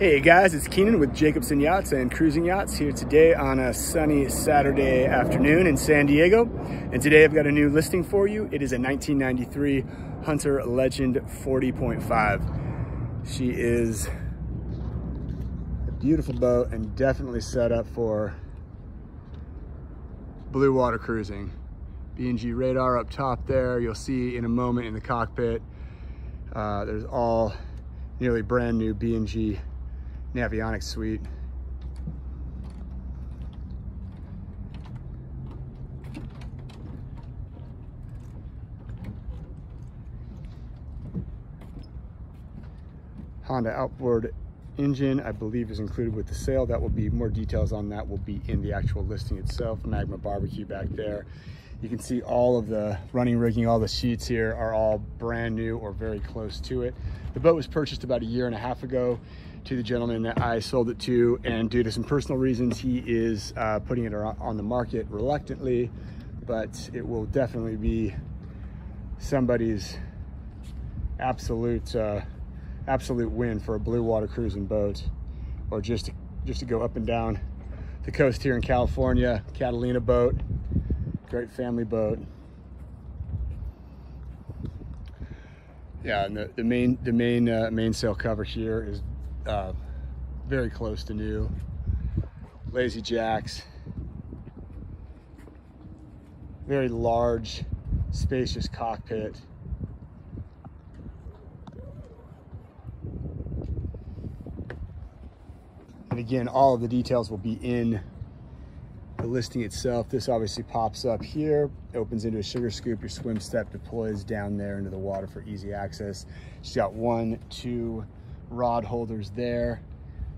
Hey guys, it's Keenan with Jacobsen Yachts and Cruising Yachts here today on a sunny Saturday afternoon in San Diego. And today I've got a new listing for you. It is a 1993 Hunter Legend 40.5. She is a beautiful boat and definitely set up for blue water cruising. B&G radar up top there. You'll see in a moment in the cockpit, uh, there's all nearly brand new B&G Navionics suite. Honda outboard engine, I believe is included with the sale. That will be more details on that will be in the actual listing itself. Magma barbecue back there. You can see all of the running rigging, all the sheets here are all brand new or very close to it. The boat was purchased about a year and a half ago to the gentleman that I sold it to. And due to some personal reasons, he is uh, putting it on the market reluctantly, but it will definitely be somebody's absolute, uh, absolute win for a blue water cruising boat or just to, just to go up and down the coast here in California, Catalina boat, great family boat. Yeah, and the, the main the main uh, mainsail cover here is uh, very close to new. Lazy Jacks. Very large, spacious cockpit. And again, all of the details will be in the listing itself. This obviously pops up here, opens into a sugar scoop. Your swim step deploys down there into the water for easy access. She's got one, two, rod holders there.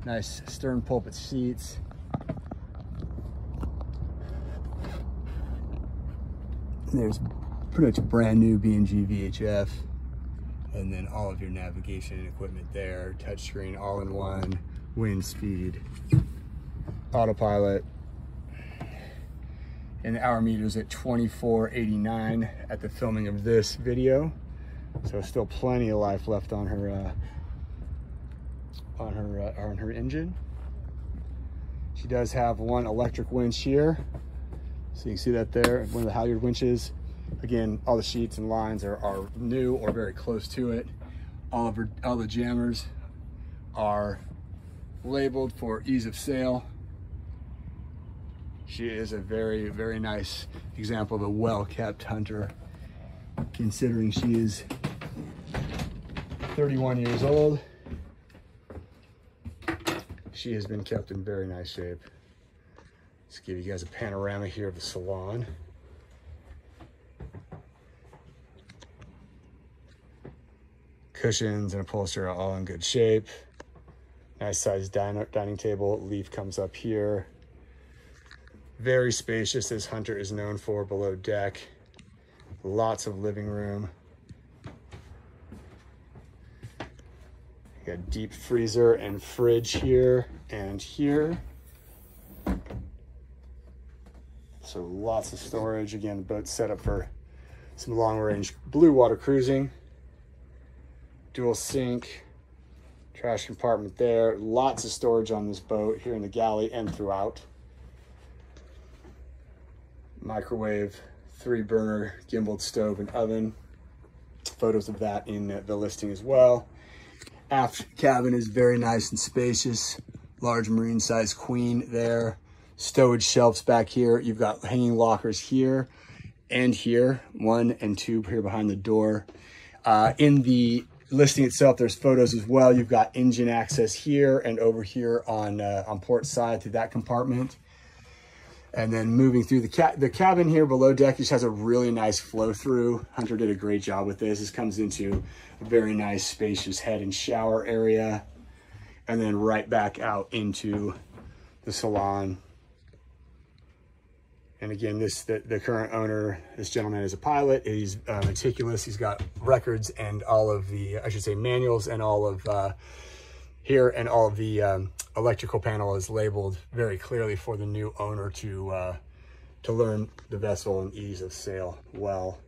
Nice stern pulpit seats. There's pretty much brand new B&G VHF. And then all of your navigation and equipment there. Touchscreen, all-in-one, wind speed, autopilot. And the hour meter is at 24.89 at the filming of this video. So still plenty of life left on her uh, on her uh, on her engine. She does have one electric winch here. So you can see that there, one of the halyard winches. Again, all the sheets and lines are, are new or very close to it. All of her, all the jammers are labeled for ease of sale. She is a very, very nice example of a well-kept hunter, considering she is 31 years old she has been kept in very nice shape. Let's give you guys a panorama here of the salon. Cushions and upholstery are all in good shape. Nice sized diner, dining table. Leaf comes up here. Very spacious, as Hunter is known for below deck. Lots of living room. Got deep freezer and fridge here and here. So lots of storage. Again, the boat's set up for some long range blue water cruising. Dual sink, trash compartment there. Lots of storage on this boat here in the galley and throughout. Microwave, three burner gimbaled stove and oven. Photos of that in the listing as well. Aft cabin is very nice and spacious. Large marine size queen there. Stowage shelves back here. You've got hanging lockers here and here. One and two here behind the door. Uh, in the listing itself, there's photos as well. You've got engine access here and over here on, uh, on port side to that compartment. And then moving through the, ca the cabin here below deck just has a really nice flow through. Hunter did a great job with this. This comes into a very nice spacious head and shower area. And then right back out into the salon. And again, this the, the current owner, this gentleman is a pilot. He's uh, meticulous. He's got records and all of the, I should say manuals and all of uh, here and all the um, electrical panel is labeled very clearly for the new owner to uh, to learn the vessel and ease of sail well.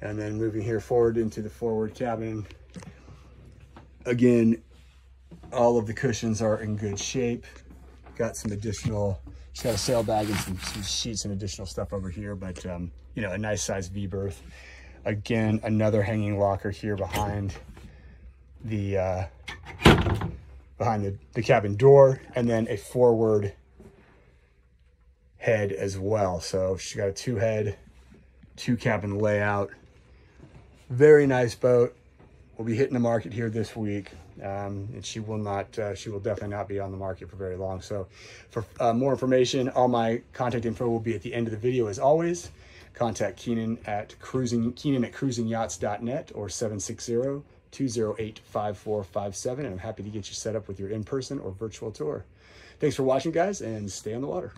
And then moving here forward into the forward cabin. Again, All of the cushions are in good shape. Got some additional, she's got a sail bag and some, some sheets and additional stuff over here, but um, you know, a nice size V berth. Again, another hanging locker here behind the uh, behind the, the cabin door, and then a forward head as well. So she's got a two head, two cabin layout. Very nice boat. We'll be hitting the market here this week. Um, and she will not, uh, she will definitely not be on the market for very long. So for uh, more information, all my contact info will be at the end of the video as always. Contact Keenan at cruising, Keenan at cruisingyachts.net or 760 208 5457. And I'm happy to get you set up with your in person or virtual tour. Thanks for watching, guys, and stay on the water.